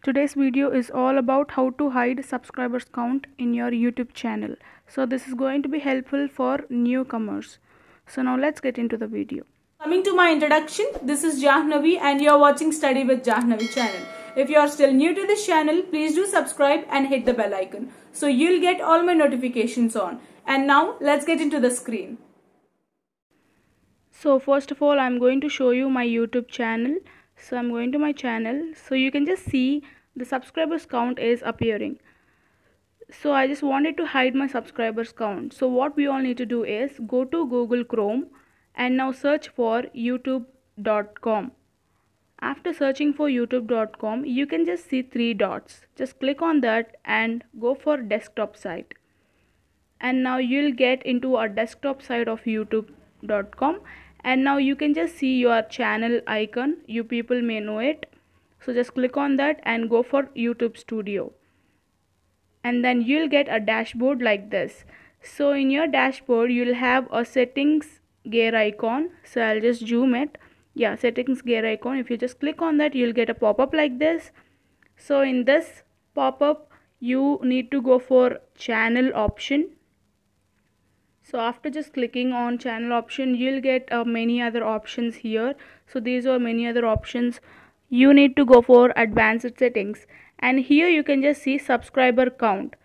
Today's video is all about how to hide subscribers count in your YouTube channel. So this is going to be helpful for newcomers. So now let's get into the video. Coming to my introduction, this is Jahnavi and you are watching Study with Jahnavi channel. If you are still new to this channel, please do subscribe and hit the bell icon. So you'll get all my notifications on. And now let's get into the screen. So first of all, I'm going to show you my YouTube channel so i'm going to my channel. So you can just see the subscribers count is appearing. So i just wanted to hide my subscribers count. So what we all need to do is go to google chrome and now search for youtube.com after searching for youtube.com you can just see three dots. Just click on that and go for desktop site. And now you'll get into a desktop site of youtube.com and now you can just see your channel icon. You people may know it. So just click on that and go for youtube studio. And then you'll get a dashboard like this. So in your dashboard you'll have a settings gear icon. So i'll just zoom it. Yeah settings gear icon. If you just click on that you'll get a pop-up like this. So in this pop-up you need to go for channel option so after just clicking on channel option you'll get uh, many other options here. So these are many other options you need to go for advanced settings. And here you can just see subscriber count.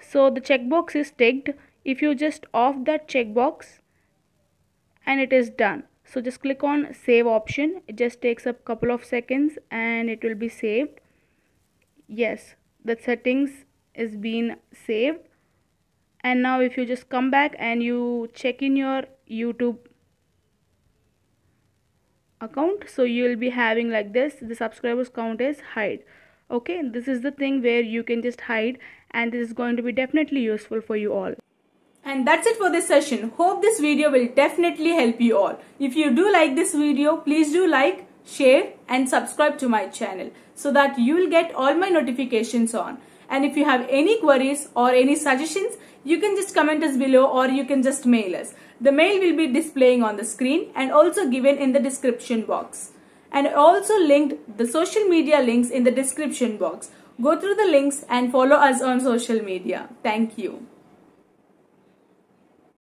So the checkbox is ticked. If you just off that checkbox and it is done. So just click on save option. It just takes a couple of seconds and it will be saved. Yes the settings is being saved and now if you just come back and you check in your youtube account so you will be having like this. The subscribers count is hide. Okay this is the thing where you can just hide and this is going to be definitely useful for you all. And that's it for this session. Hope this video will definitely help you all. If you do like this video please do like share and subscribe to my channel so that you will get all my notifications on. And if you have any queries or any suggestions, you can just comment us below or you can just mail us. The mail will be displaying on the screen and also given in the description box. And also linked the social media links in the description box. Go through the links and follow us on social media. Thank you.